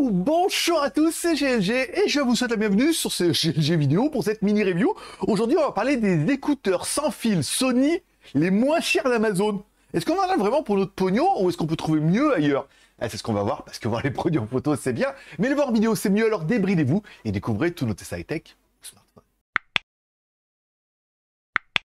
Bonjour à tous, c'est GLG et je vous souhaite la bienvenue sur ce GLG vidéo pour cette mini review. Aujourd'hui, on va parler des écouteurs sans fil Sony les moins chers d'Amazon. Est-ce qu'on en a vraiment pour notre pognon ou est-ce qu'on peut trouver mieux ailleurs? Ah, C'est ce qu'on va voir parce que voir les produits en photo c'est bien, mais le voir en vidéo c'est mieux alors débridez-vous et découvrez tout notre high-tech smartphone.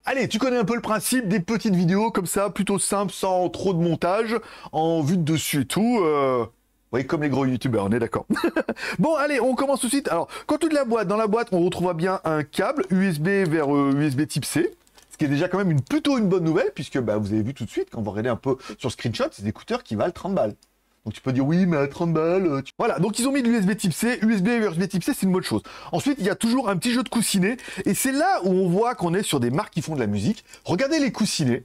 Allez, tu connais un peu le principe des petites vidéos comme ça, plutôt simples, sans trop de montage, en vue de dessus et tout. Euh... Oui, comme les gros youtubeurs, on est d'accord. bon, allez, on commence tout de suite. Alors, quand toute la boîte, dans la boîte, on retrouvera bien un câble USB vers USB euh, type C. Ce qui est déjà quand même une, plutôt une bonne nouvelle, puisque bah, vous avez vu tout de suite, quand vous regardez un peu sur screenshot, c'est des écouteurs qui valent 30 balles. Donc tu peux dire oui, mais à 30 balles. Euh, voilà, donc ils ont mis de l'USB type C. USB vers USB type C, c'est une bonne chose. Ensuite, il y a toujours un petit jeu de coussinets. Et c'est là où on voit qu'on est sur des marques qui font de la musique. Regardez les coussinets.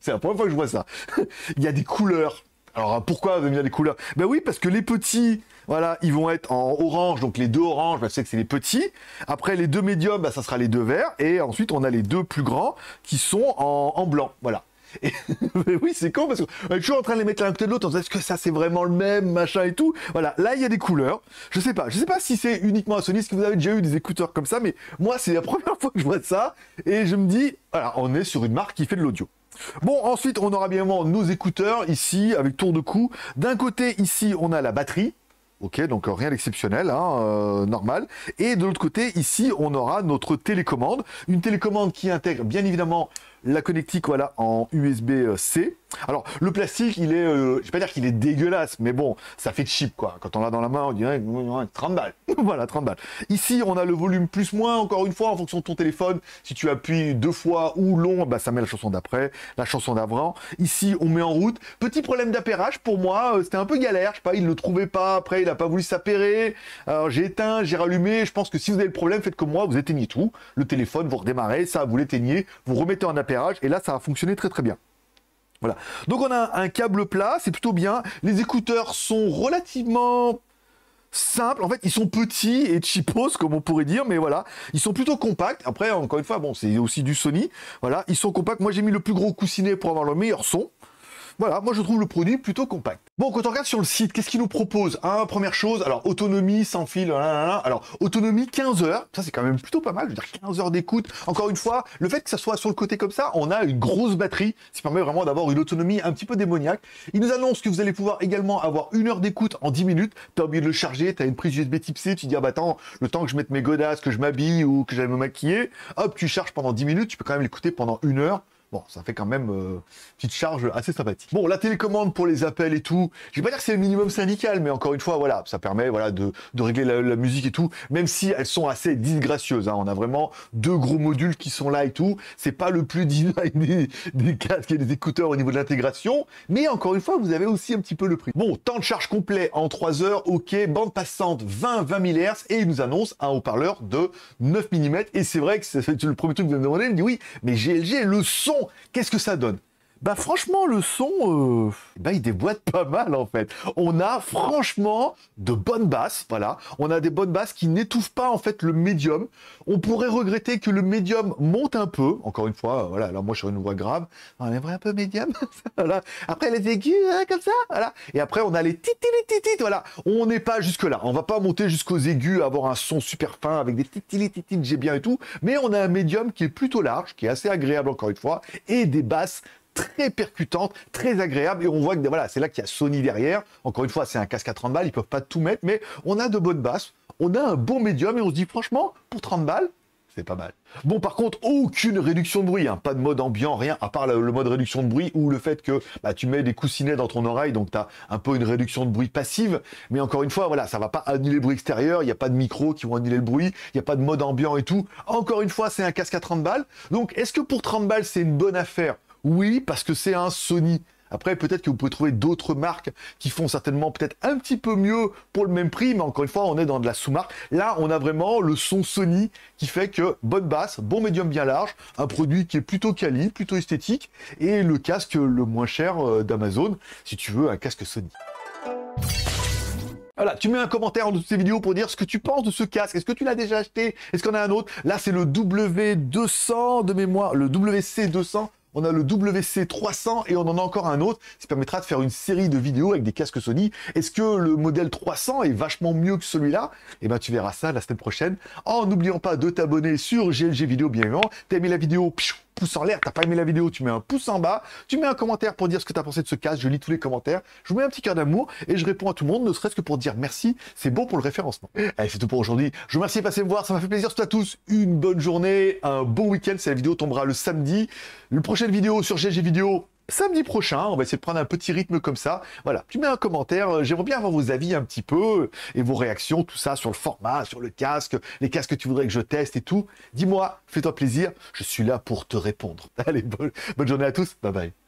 C'est la première fois que je vois ça. il y a des couleurs alors pourquoi vous avez des couleurs? Ben oui, parce que les petits, voilà, ils vont être en orange, donc les deux oranges, ben, c'est que c'est les petits. Après les deux médiums, ben, ça sera les deux verts. Et ensuite on a les deux plus grands qui sont en, blanc, voilà. Et oui, c'est con parce qu'on est toujours en train de les mettre l'un côté de l'autre. Est-ce que ça c'est vraiment le même machin et tout Voilà, là il y a des couleurs. Je sais pas, je sais pas si c'est uniquement à Sony, que vous avez déjà eu des écouteurs comme ça, mais moi c'est la première fois que je vois ça et je me dis, voilà, on est sur une marque qui fait de l'audio. Bon, ensuite, on aura bien nos écouteurs ici avec tour de cou. D'un côté, ici, on a la batterie. Ok, donc rien d'exceptionnel, hein, euh, normal. Et de l'autre côté, ici, on aura notre télécommande. Une télécommande qui intègre bien évidemment la connectique voilà, en USB-C. Alors, le plastique, il est, euh, je vais pas dire qu'il est dégueulasse, mais bon, ça fait cheap, quoi. Quand on l'a dans la main, on dirait 30 balles. voilà, 30 balles. Ici, on a le volume plus-moins, encore une fois, en fonction de ton téléphone. Si tu appuies deux fois ou long, bah, ça met la chanson d'après, la chanson d'avant. Ici, on met en route. Petit problème d'appairage pour moi, euh, c'était un peu galère. Je sais pas, il le trouvait pas, après, il a pas voulu s'appairer. Alors, j'ai éteint, j'ai rallumé. Je pense que si vous avez le problème, faites comme moi, vous éteignez tout. Le téléphone, vous redémarrez, ça, vous l'éteignez, vous remettez en appairage, et là, ça a fonctionné très très bien. Voilà. Donc on a un câble plat, c'est plutôt bien. Les écouteurs sont relativement simples. En fait, ils sont petits et cheapos, comme on pourrait dire, mais voilà. Ils sont plutôt compacts. Après, encore une fois, bon, c'est aussi du Sony. Voilà, ils sont compacts. Moi, j'ai mis le plus gros coussinet pour avoir le meilleur son. Voilà, moi je trouve le produit plutôt compact. Bon, quand on regarde sur le site, qu'est-ce qu'il nous propose? Hein, Première chose, alors autonomie sans fil, alors autonomie 15 heures, ça c'est quand même plutôt pas mal, je veux dire 15 heures d'écoute. Encore une fois, le fait que ça soit sur le côté comme ça, on a une grosse batterie, ça permet vraiment d'avoir une autonomie un petit peu démoniaque. Il nous annonce que vous allez pouvoir également avoir une heure d'écoute en 10 minutes, t'as oublié de le charger, t'as une prise USB type C, tu dis ah bah attends, le temps que je mette mes godasses, que je m'habille ou que j'aille me maquiller, hop, tu charges pendant 10 minutes, tu peux quand même l'écouter pendant une heure. Bon, ça fait quand même euh, petite charge assez sympathique. Bon, la télécommande pour les appels et tout, je vais pas dire que c'est le minimum syndical, mais encore une fois, voilà, ça permet voilà de, régler la, musique et tout, même si elles sont assez disgracieuses. Hein. On a vraiment deux gros modules qui sont là et tout. C'est pas le plus design des, des, casques et des écouteurs au niveau de l'intégration, mais encore une fois, vous avez aussi un petit peu le prix. Bon, temps de charge complet en 3 heures, ok, bande passante 20-20 000 Hz, et il nous annonce un haut-parleur de 9 mm. Et c'est vrai que c'est le premier truc que vous me demandez, il me dit oui, mais GLG, le son Qu'est-ce que ça donne? Bah franchement, le son, euh, bah, il déboîte pas mal en fait. On a franchement de bonnes basses, voilà. On a des bonnes basses qui n'étouffent pas en fait le médium. On pourrait regretter que le médium monte un peu. Encore une fois, voilà, là moi je suis une voix grave. On aimerait un peu médium. voilà. Après les aigus, hein, comme ça, voilà. Et après on a les titili voilà. On n'est pas jusque là. On va pas monter jusqu'aux aigus, avoir un son super fin avec des titili j'ai bien et tout. Mais on a un médium qui est plutôt large, qui est assez agréable encore une fois, et des basses très percutante, très agréable. Et on voit que voilà, c'est là qu'il y a Sony derrière. Encore une fois, c'est un casque à 30 balles, ils peuvent pas tout mettre, mais on a de bonnes basses, on a un bon médium et on se dit franchement, pour 30 balles, c'est pas mal. Bon, par contre, aucune réduction de bruit, hein. pas de mode ambiant, rien, à part le, mode réduction de bruit ou le fait que bah, tu mets des coussinets dans ton oreille, donc tu as un peu une réduction de bruit passive. Mais encore une fois, voilà, ça va pas annuler le bruit extérieur, il n'y a pas de micro qui vont annuler le bruit, il n'y a pas de mode ambiant et tout. Encore une fois, c'est un casque à 30 balles. Donc, est-ce que pour 30 balles, c'est une bonne affaire? Oui, parce que c'est un Sony. Après, peut-être que vous pouvez trouver d'autres marques qui font certainement peut-être un petit peu mieux pour le même prix, mais encore une fois, on est dans de la sous-marque. Là, on a vraiment le son Sony qui fait que bonne basse, bon médium bien large, un produit qui est plutôt quali, plutôt esthétique, et le casque le moins cher euh, d'Amazon, si tu veux un casque Sony. Voilà, tu mets un commentaire en dessous de ces vidéos pour dire ce que tu penses de ce casque. Est-ce que tu l'as déjà acheté? Est-ce qu'on a un autre? Là, c'est le W200 de mémoire, le WC200 on a le WC300 et on en a encore un autre. Ça permettra de faire une série de vidéos avec des casques Sony. Est-ce que le modèle 300 est vachement mieux que celui-là? Eh ben, tu verras ça la semaine prochaine. En n'oubliant pas de t'abonner sur GLG Vidéo, bien évidemment. T'as aimé la vidéo? Pouce en l'air, t'as pas aimé la vidéo, tu mets un pouce en bas, tu mets un commentaire pour dire ce que t'as pensé de ce casque, je lis tous les commentaires, je vous mets un petit cœur d'amour et je réponds à tout le monde, ne serait-ce que pour dire merci, c'est bon pour le référencement. Allez, c'est tout pour aujourd'hui. Je vous remercie de passer me voir, ça m'a fait plaisir. à tous, une bonne journée, un bon week-end. Si la vidéo tombera le samedi. Une prochaine vidéo sur GG Vidéo samedi prochain. On va essayer de prendre un petit rythme comme ça. Voilà, tu mets un commentaire. Euh, j'aimerais bien avoir vos avis un petit peu et vos réactions, tout ça sur le format, sur le casque, les casques que tu voudrais que je teste et tout. Dis-moi, fais-toi plaisir. Je suis là pour te répondre. Allez, bonne journée à tous. Bye bye.